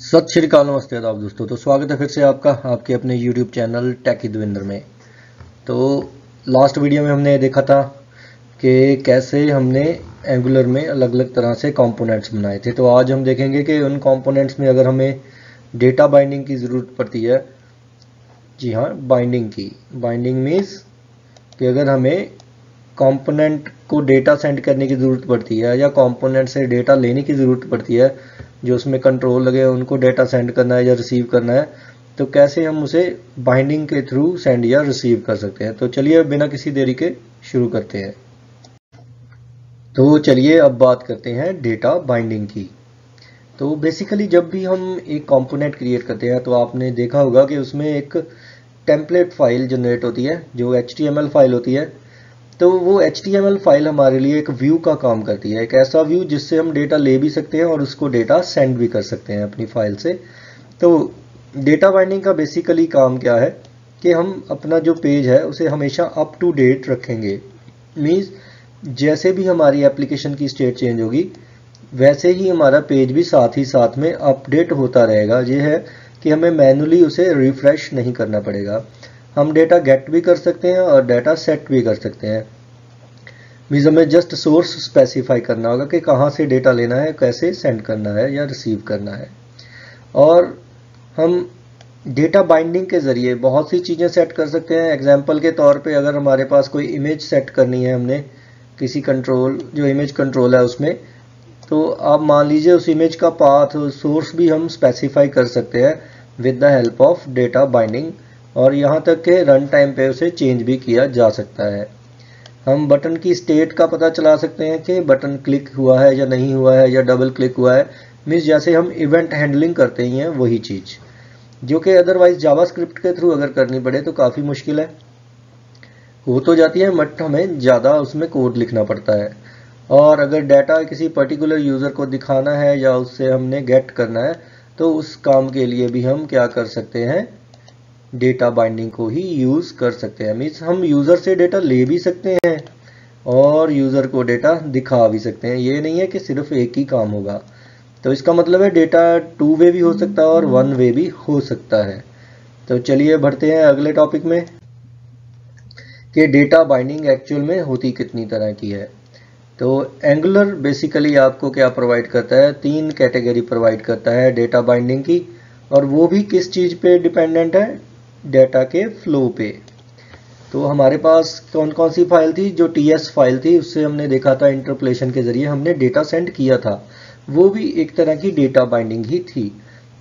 सत श्रीकाल नमस्ते आदाब दोस्तों। तो स्वागत है फिर से आपका, आपके अपने YouTube चैनल टेकी दविंदर में। तो लास्ट वीडियो में हमने देखा था कि कैसे हमने एंगुलर में अलग अलग तरह से कंपोनेंट्स बनाए थे। तो आज हम देखेंगे कि उन कंपोनेंट्स में अगर हमें डेटा बाइंडिंग की ज़रूरत पड़ती है, जी हाँ बाइंडिंग की। बाइंडिंग मीन्स कि अगर हमें कंपोनेंट को डेटा सेंड करने की ज़रूरत पड़ती है या कंपोनेंट से डेटा लेने की ज़रूरत पड़ती है जो उसमें कंट्रोल लगे उनको डेटा सेंड करना है या रिसीव करना है तो कैसे हम उसे बाइंडिंग के थ्रू सेंड या रिसीव कर सकते हैं? तो चलिए बिना किसी देरी के शुरू करते हैं। तो चलिए अब बात करते हैं डेटा बाइंडिंग की। तो बेसिकली जब भी हम एक कंपोनेंट क्रिएट करते हैं तो आपने देखा होगा कि उसमें एक टेम्पलेट फ़ाइल जनरेट होती है, जो एचटीएमएल फ़ाइल होती है तो वो एच फ़ाइल हमारे लिए एक व्यू का काम करती है, एक ऐसा व्यू जिससे हम डेटा ले भी सकते हैं और उसको डेटा सेंड भी कर सकते हैं अपनी फ़ाइल से। तो डेटा बाइंडिंग का बेसिकली काम क्या है कि हम अपना जो पेज है, उसे हमेशा अप टू डेट रखेंगे। मीन्स जैसे भी हमारी एप्लीकेशन की स्टेट चेंज होगी, वैसे ही हमारा पेज भी साथ ही साथ में अपडेट होता रहेगा। ये है कि हमें मैनुअली उसे रिफ्रेश नहीं करना पड़ेगा। हम डेटा गेट भी कर सकते हैं और डेटा सेट भी कर सकते हैं। मीन्स हमें जस्ट सोर्स स्पेसिफाई करना होगा कि कहाँ से डेटा लेना है, कैसे सेंड करना है या रिसीव करना है। और हम डेटा बाइंडिंग के ज़रिए बहुत सी चीज़ें सेट कर सकते हैं। एग्ज़ाम्पल के तौर पे अगर हमारे पास कोई इमेज सेट करनी है हमने, किसी कंट्रोल जो इमेज कंट्रोल है उसमें तो आप मान लीजिए उस इमेज का पाथ सोर्स भी हम स्पेसिफाई कर सकते हैं with the help of data binding और यहाँ तक के रन टाइम पे उसे चेंज भी किया जा सकता है। हम बटन की स्टेट का पता चला सकते हैं कि बटन क्लिक हुआ है या नहीं हुआ है या डबल क्लिक हुआ है। मीन्स जैसे हम इवेंट हैंडलिंग करते ही हैं, वही चीज़। जो कि अदरवाइज़ जावास्क्रिप्ट के थ्रू अगर करनी पड़े तो काफ़ी मुश्किल है। हो तो जाती है बट हमें ज़्यादा उसमें कोड लिखना पड़ता है। और अगर डाटा किसी पर्टिकुलर यूज़र को दिखाना है या उससे हमने गेट करना है तो उस काम के लिए भी हम क्या कर सकते हैं? डेटा बाइंडिंग को ही यूज़ कर सकते हैं। मीन्स हम यूज़र से डेटा ले भी सकते हैं और यूज़र को डेटा दिखा भी सकते हैं। ये नहीं है कि सिर्फ़ एक ही काम होगा। तो इसका मतलब है डेटा टू वे भी हो सकता है और वन वे भी हो सकता है। तो चलिए बढ़ते हैं अगले टॉपिक में कि डेटा बाइंडिंग एक्चुअल में होती कितनी तरह की है। तो एंगुलर बेसिकली आपको क्या प्रोवाइड करता है? तीन कैटेगरी प्रोवाइड करता है डेटा बाइंडिंग की। और वो भी किस चीज़ पे डिपेंडेंट है? डेटा के फ्लो पे। तो हमारे पास कौन कौन सी फ़ाइल थी? जो टी एस फ़ाइल थी, उससे हमने देखा था इंटरप्लेशन के ज़रिए हमने डेटा सेंड किया था। वो भी एक तरह की डेटा बाइंडिंग ही थी।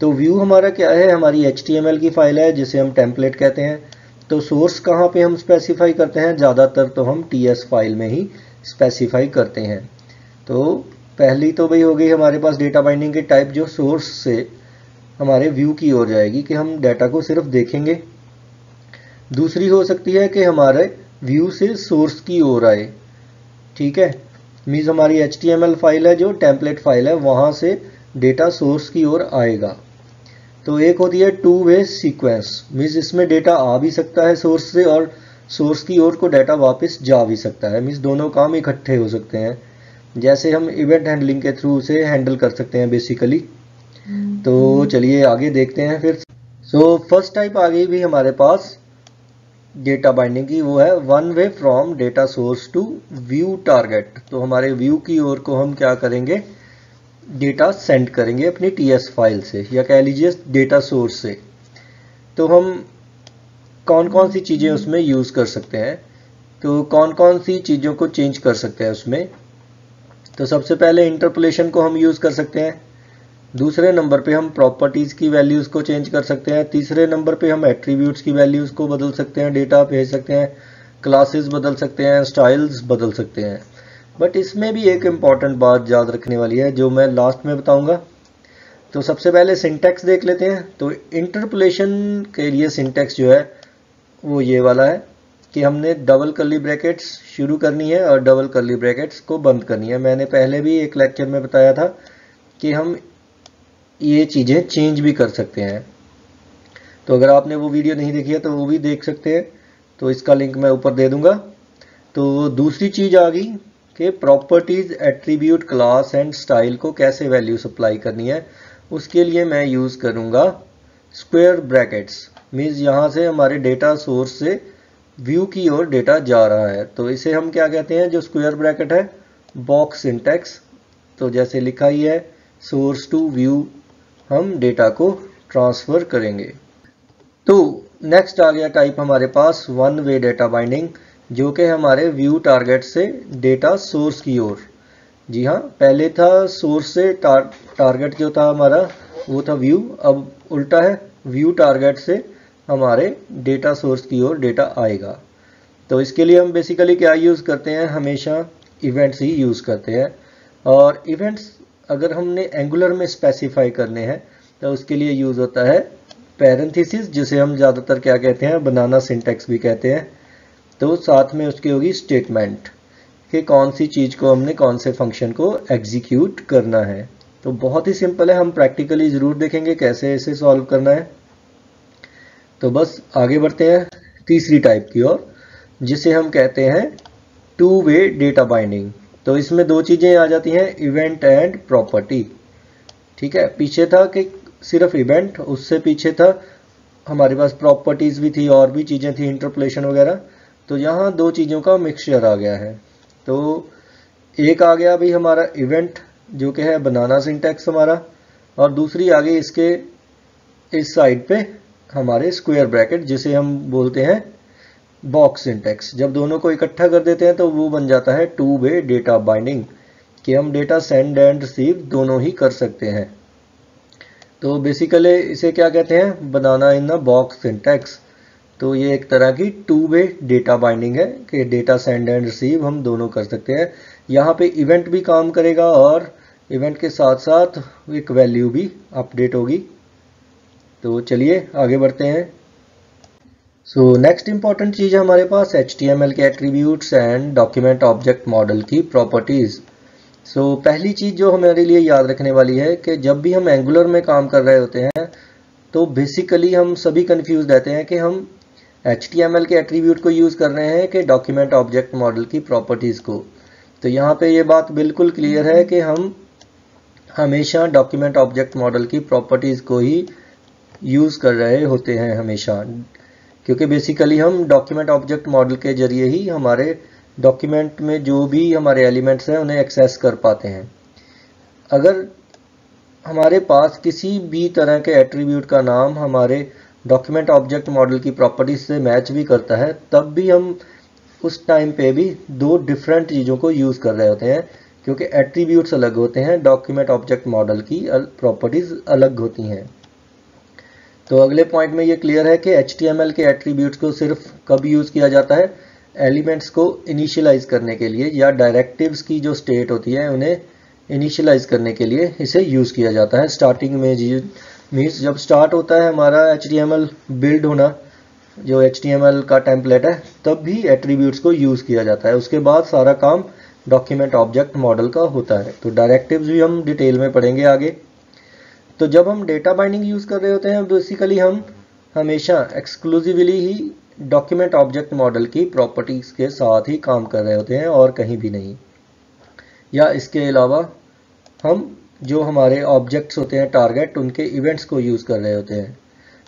तो व्यू हमारा क्या है? हमारी एचटीएमएल की फ़ाइल है, जिसे हम टेम्पलेट कहते हैं। तो सोर्स कहाँ पे हम स्पेसिफाई करते हैं? ज़्यादातर तो हम टी एस फ़ाइल में ही स्पेसिफाई करते हैं। तो पहली तो भाई हो गई हमारे पास डेटा बाइंडिंग के टाइप जो सोर्स से हमारे व्यू की ओर जाएगी कि हम डेटा को सिर्फ़ देखेंगे। दूसरी हो सकती है कि हमारे व्यू से सोर्स की ओर आए। ठीक है? मीन्स हमारी एचटीएमएल फ़ाइल है जो टेम्पलेट फ़ाइल है वहाँ से डेटा सोर्स की ओर आएगा। तो एक होती है टू वे सीक्वेंस मीन्स इसमें डेटा आ भी सकता है सोर्स से और सोर्स की ओर को डाटा वापस जा भी सकता है। मीन्स दोनों काम इकट्ठे हो सकते हैं। जैसे हम इवेंट हैंडलिंग के थ्रू उसे हैंडल कर सकते हैं बेसिकली तो चलिए आगे देखते हैं फिर। सो फ़र्स्ट टाइप आ गई भी हमारे पास। डेटा बाइंडिंग की, वो है one way from data source to view target तो हमारे व्यू की ओर को हम क्या करेंगे? डेटा सेंड करेंगे अपनी टीएस फ़ाइल से, या कह लीजिए डेटा सोर्स से। तो हम कौन कौन सी चीज़ें उसमें यूज़ कर सकते हैं? तो कौन कौन सी चीज़ों को चेंज कर सकते हैं उसमें? तो सबसे पहले इंटरपोलेशन को हम यूज़ कर सकते हैं। दूसरे नंबर पे हम प्रॉपर्टीज़ की वैल्यूज़ को चेंज कर सकते हैं। तीसरे नंबर पे हम एट्रीब्यूट्स की वैल्यूज़ को बदल सकते हैं। डेटा भेज सकते हैं। क्लासेस बदल सकते हैं। स्टाइल्स बदल सकते हैं। बट इसमें भी एक इंपॉर्टेंट बात याद रखने वाली है, जो मैं लास्ट में बताऊँगा। तो सबसे पहले सिंटेक्स देख लेते हैं। तो इंटरपोलेशन के लिए सिंटेक्स जो है, वो ये वाला है कि हमने डबल करली ब्रैकेट्स शुरू करनी है और डबल करली ब्रैकेट्स को बंद करनी है। मैंने पहले भी एक लेक्चर में बताया था कि हम ये चीज़ें चेंज भी कर सकते हैं। तो अगर आपने वो वीडियो नहीं देखी है तो वो भी देख सकते हैं। तो इसका लिंक मैं ऊपर दे दूँगा। तो दूसरी चीज़ आ गई कि properties attribute class and style को कैसे वैल्यू सप्लाई करनी है, उसके लिए मैं यूज़ करूँगा स्क्वेयर ब्रैकेट्स मीन्स यहाँ से हमारे डेटा सोर्स से व्यू की ओर डेटा जा रहा है। तो इसे हम क्या कहते हैं, जो स्क्वेयर ब्रैकेट है बॉक्स इंटेक्स तो जैसे लिखा ही है सोर्स टू व्यू हम डेटा को ट्रांसफ़र करेंगे। तो नेक्स्ट आ गया टाइप हमारे पास वन वे डेटा बाइंडिंग जो कि हमारे व्यू टारगेट से डेटा सोर्स की ओर। जी हाँ पहले था सोर्स से टार, टारगेट जो था हमारा वो था व्यू अब उल्टा है व्यू टारगेट से हमारे डेटा सोर्स की ओर डेटा आएगा। तो इसके लिए हम बेसिकली क्या यूज़ करते हैं? हमेशा इवेंट्स ही यूज़ करते हैं। और इवेंट्स अगर हमने एंगुलर में स्पेसिफाई करने हैं तो उसके लिए यूज़ होता है पैरेंथिसिस जिसे हम ज़्यादातर क्या कहते हैं बनाना सिंटेक्स भी कहते हैं। तो साथ में उसकी होगी स्टेटमेंट कि कौन सी चीज़ को हमने कौन से फ़ंक्शन को एग्जीक्यूट करना है। तो बहुत ही सिंपल है, हम प्रैक्टिकली ज़रूर देखेंगे कैसे इसे सॉल्व करना है। तो बस आगे बढ़ते हैं, तीसरी टाइप की ओर, जिसे हम कहते हैं टू वे डेटा बाइंडिंग तो इसमें दो चीज़ें आ जाती हैं इवेंट एंड प्रॉपर्टी ठीक है? पीछे था कि सिर्फ़ इवेंट उससे पीछे था, हमारे पास प्रॉपर्टीज़ भी थी, और भी चीज़ें थी इंटरप्लेशन वगैरह। तो यहाँ दो चीज़ों का मिक्सचर आ गया है। तो एक आ गया अभी हमारा इवेंट जो कि है बनाना सिंटेक्स हमारा, और दूसरी आ गई इसके, इस साइड पे हमारे स्क्वायर ब्रैकेट जिसे हम बोलते हैं बॉक्स सिंटेक्स जब दोनों को इकट्ठा कर देते हैं तो वो बन जाता है टू वे डेटा बाइंडिंग कि हम डेटा सेंड एंड रिसीव दोनों ही कर सकते हैं। तो बेसिकली इसे क्या कहते हैं? Banana in the box syntax तो ये एक तरह की टू वे डेटा बाइंडिंग है, कि डेटा सेंड एंड रिसीव हम दोनों कर सकते हैं। यहाँ पे इवेंट भी काम करेगा और इवेंट के साथ साथ एक वैल्यू भी अपडेट होगी। तो चलिए आगे बढ़ते हैं। सो नेक्स्ट इंपॉर्टेंट चीज़ है हमारे पास एचटीएमएल के attributes and document object model की प्रॉपर्टीज़ सो so, पहली चीज़ जो हमारे लिए याद रखने वाली है कि जब भी हम एंगुलर में काम कर रहे होते हैं तो बेसिकली हम सभी कंफ्यूज रहते हैं कि हम एचटीएमएल के एट्रीब्यूट को यूज़ कर रहे हैं कि डॉक्यूमेंट ऑब्जेक्ट मॉडल की प्रॉपर्टीज़ को. तो यहाँ पे ये बात बिल्कुल क्लियर है कि हम हमेशा डॉक्यूमेंट ऑब्जेक्ट मॉडल की प्रॉपर्टीज़ को ही यूज़ कर रहे होते हैं हमेशा. क्योंकि बेसिकली हम डॉक्यूमेंट ऑब्जेक्ट मॉडल के ज़रिए ही हमारे डॉक्यूमेंट में जो भी हमारे एलिमेंट्स हैं, उन्हें एक्सेस कर पाते हैं। अगर हमारे पास किसी भी तरह के एट्रीब्यूट का नाम हमारे डॉक्यूमेंट ऑब्जेक्ट मॉडल की प्रॉपर्टीज़ से मैच भी करता है, तब भी हम उस टाइम पे भी दो डिफरेंट चीज़ों को यूज़ कर रहे होते हैं, क्योंकि एट्रीब्यूट्स अलग होते हैं डॉक्यूमेंट ऑब्जेक्ट मॉडल की प्रॉपर्टीज़ अलग होती हैं। तो अगले पॉइंट में ये क्लियर है कि एचटीएमएल के एट्रीब्यूट्स को सिर्फ़ कब यूज़ किया जाता है? एलिमेंट्स को इनिशियलाइज करने के लिए या डायरेक्टिव्स की जो स्टेट होती है, उन्हें इनिशियलाइज करने के लिए इसे यूज़ किया जाता है। स्टार्टिंग में जी मीन्स जब स्टार्ट होता है हमारा एच बिल्ड होना, जो एचटीएमएल का टेम्पलेट है, तब भी एट्रीब्यूट्स को यूज़ किया जाता है। उसके बाद सारा काम डॉक्यूमेंट ऑब्जेक्ट मॉडल का होता है। तो डायरेक्टिव्स भी हम डिटेल में पढ़ेंगे आगे। तो जब हम डेटा बाइंडिंग यूज़ कर रहे होते हैं बेसिकली हम हमेशा एक्सक्लूसिवली ही डॉक्यूमेंट ऑब्जेक्ट मॉडल की प्रॉपर्टीज़ के साथ ही काम कर रहे होते हैं और कहीं भी नहीं। या इसके अलावा हम जो हमारे ऑब्जेक्ट्स होते हैं टारगेट उनके इवेंट्स को यूज़ कर रहे होते हैं।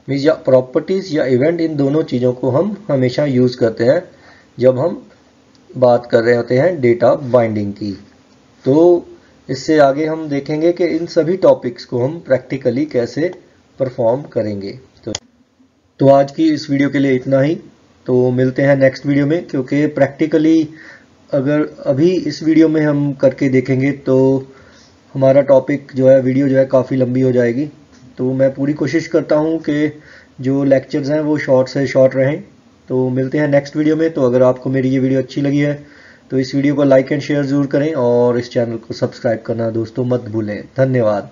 मीन्स या प्रॉपर्टीज़ या इवेंट इन दोनों चीज़ों को हम हमेशा यूज़ करते हैं जब हम बात कर रहे होते हैं डेटा बाइंडिंग की। तो इससे आगे हम देखेंगे कि इन सभी टॉपिक्स को हम प्रैक्टिकली कैसे परफॉर्म करेंगे। तो तो आज की इस वीडियो के लिए इतना ही। तो मिलते हैं नेक्स्ट वीडियो में, क्योंकि प्रैक्टिकली अगर अभी इस वीडियो में हम करके देखेंगे तो हमारा टॉपिक जो है वीडियो जो है, काफ़ी लंबी हो जाएगी। तो मैं पूरी कोशिश करता हूँ कि जो लेक्चर्स हैं, वो शॉर्ट से शॉर्ट रहें। तो मिलते हैं नेक्स्ट वीडियो में। तो अगर आपको मेरी ये वीडियो अच्छी लगी है तो इस वीडियो को लाइक एंड शेयर ज़रूर करें और इस चैनल को सब्सक्राइब करना दोस्तों मत भूलें। धन्यवाद।